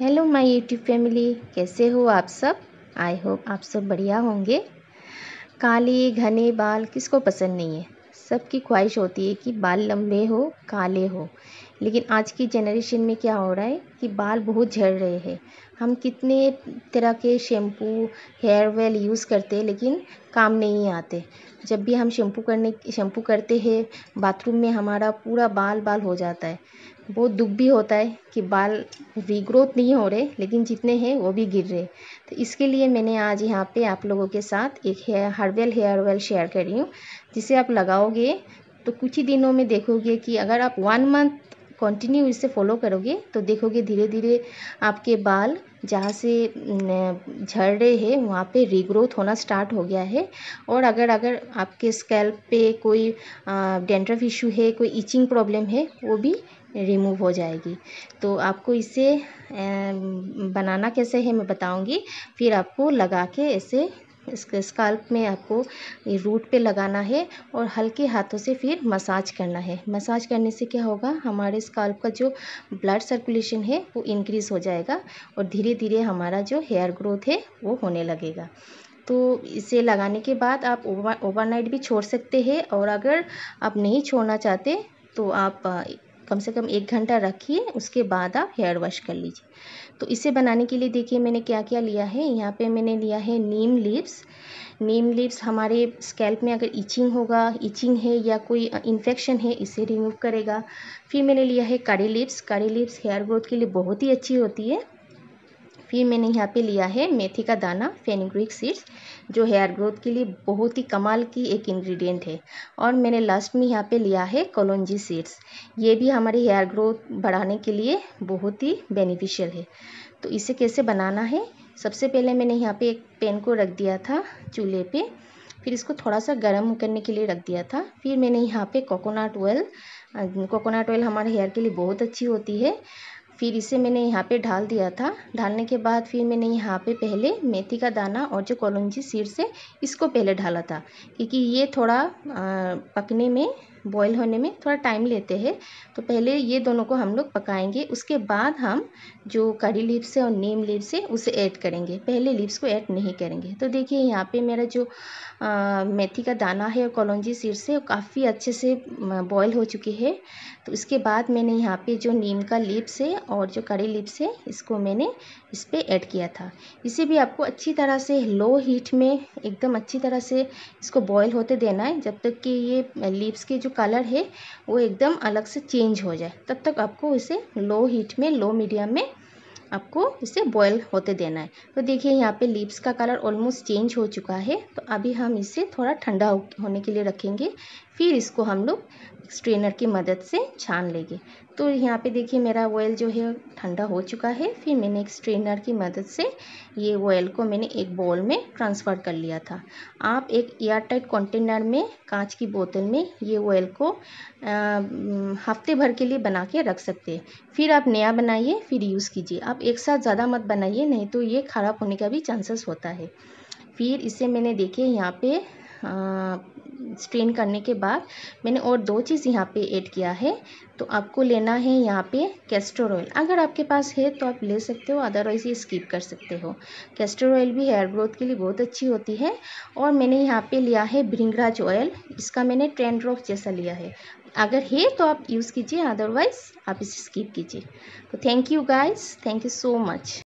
Hello my YouTube family, कैसे हो आप सब? आई होप आप सब बढ़िया होंगे। काले, घने बाल किसको पसंद नहीं है? सबकी ख्वाहिश होती है कि बाल लंबे हो, काले हो। लेकिन आज की जनरेशन में क्या हो रहा है कि बाल बहुत झड़ रहे हैं। हम कितने तरह के शैम्पू हेयर वेल यूज़ करते हैं, लेकिन काम नहीं आते। जब भी हम शैम्पू करने शैम्पू करते हैं बाथरूम में हमारा पूरा बाल बाल हो जाता है। बहुत दुख भी होता है कि बाल रीग्रोथ नहीं हो रहे, लेकिन जितने हैं वो भी गिर रहे। तो इसके लिए मैंने आज यहाँ पे आप लोगों के साथ एक हर्बल हेयर ऑयल शेयर कर रही हूँ। जिसे आप लगाओगे तो कुछ ही दिनों में देखोगे कि अगर आप वन मंथ कंटिन्यू इसे फॉलो करोगे तो देखोगे धीरे धीरे आपके बाल जहाँ से झड़ रहे हैं, वहाँ पे रीग्रोथ होना स्टार्ट हो गया है। और अगर अगर आपके स्कैल्प पे कोई डेंड्रफ इशू है, कोई इचिंग प्रॉब्लम है, वो भी रिमूव हो जाएगी। तो आपको इसे बनाना कैसे है मैं बताऊँगी, फिर आपको लगा के ऐसे इसके स्काल्प में आपको ये रूट पे लगाना है और हल्के हाथों से फिर मसाज करना है। मसाज करने से क्या होगा? हमारे स्काल्प का जो ब्लड सर्कुलेशन है, वो इंक्रीज़ हो जाएगा और धीरे धीरे हमारा जो हेयर ग्रोथ है, वो होने लगेगा। तो इसे लगाने के बाद आप ओवर ओवरनाइट भी छोड़ सकते हैं और अगर आप नहीं छोड़ना चाहते तो आप कम से कम एक घंटा रखिए, उसके बाद आप हेयर वॉश कर लीजिए। तो इसे बनाने के लिए देखिए, मैंने क्या क्या लिया है। यहाँ पे मैंने लिया है नीम लिप्स नीम लिप्स हमारे स्कैल्प में अगर इचिंग होगा इचिंग है या कोई इन्फेक्शन है, इसे रिमूव करेगा। फिर मैंने लिया है कड़ी लिप्स कड़ी लिप्स हेयर ग्रोथ के लिए बहुत ही अच्छी होती है। फिर मैंने यहाँ पे लिया है मेथी का दाना फेनिग्रिक सीड्स जो हेयर ग्रोथ के लिए बहुत ही कमाल की एक इंग्रेडिएंट है। और मैंने लास्ट में यहाँ पे लिया है कॉलोंजी सीड्स ये भी हमारी हेयर ग्रोथ बढ़ाने के लिए बहुत ही बेनिफिशियल है। तो इसे कैसे बनाना है? सबसे पहले मैंने यहाँ पे एक पेन को रख दिया था चूल्हे पर फिर इसको थोड़ा सा गर्म करने के लिए रख दिया था। फिर मैंने यहाँ पे कोकोनट ऑयल कोकोनट ऑयल हमारे हेयर के लिए बहुत अच्छी होती है। फिर इसे मैंने यहाँ पे ढाल दिया था। ढालने के बाद फिर मैंने यहाँ पे पहले मेथी का दाना और जो कॉलोंजी सीड्स है इसको पहले ढाला था, क्योंकि ये थोड़ा पकने में बॉईल होने में थोड़ा टाइम लेते हैं। तो पहले ये दोनों को हम लोग पकाएँगे। उसके बाद हम जो कड़ी लिप्स है और नीम लिप्स है उसे ऐड करेंगे। पहले लिप्स को ऐड नहीं करेंगे। तो देखिए यहाँ पे मेरा जो आ, मेथी का दाना है और कॉलोंजी है वो काफ़ी अच्छे से बॉयल हो चुकी है। तो इसके बाद मैंने यहाँ पे जो नीम का लिप्स है और जो कड़ी लिप्स है इसको मैंने इस पर ऐड किया था। इसे भी आपको अच्छी तरह से लो हीट में एकदम अच्छी तरह से इसको बॉयल होते देना है। जब तक कि ये लिप्स के जो कलर है, वो एकदम अलग से चेंज हो जाए। तब तक आपको इसे लो हीट में लो मीडियम में आपको इसे बॉयल होते देना है। तो देखिए, यहाँ पे लिप्स का कलर ऑलमोस्ट चेंज हो चुका है। तो अभी हम इसे थोड़ा ठंडा होने के लिए रखेंगे। फिर इसको हम लोग स्ट्रेनर की मदद से छान लेंगे। तो यहाँ पे देखिए मेरा ऑयल जो है ठंडा हो चुका है। फिर मैंने एक स्ट्रेनर की मदद से ये ऑयल को मैंने एक बॉल में ट्रांसफ़र कर लिया था। आप एक एयर टाइट कंटेनर में, कांच की बोतल में ये ऑयल को हफ़्ते भर के लिए बना के रख सकते हैं। फिर आप नया बनाइए, फिर यूज़ कीजिए। आप एक साथ ज़्यादा मत बनाइए, नहीं तो ये ख़राब होने का भी चांसेस होता है। फिर इसे मैंने देखिए यहाँ पे स्ट्रेन करने के बाद मैंने और दो चीज़ यहाँ पे ऐड किया है। तो आपको लेना है यहाँ पे कैस्टर ऑयल अगर आपके पास है तो आप ले सकते हो अदरवाइज़ ये स्किप कर सकते हो। कैस्टर ऑयल भी हेयर ग्रोथ के लिए बहुत अच्छी होती है। और मैंने यहाँ पे लिया है भृंगराज ऑयल इसका मैंने टेन ड्रॉप जैसा लिया है। अगर है तो आप यूज़ कीजिए अदरवाइज़ आप इसे स्किप कीजिए। तो thank you guys thank you so much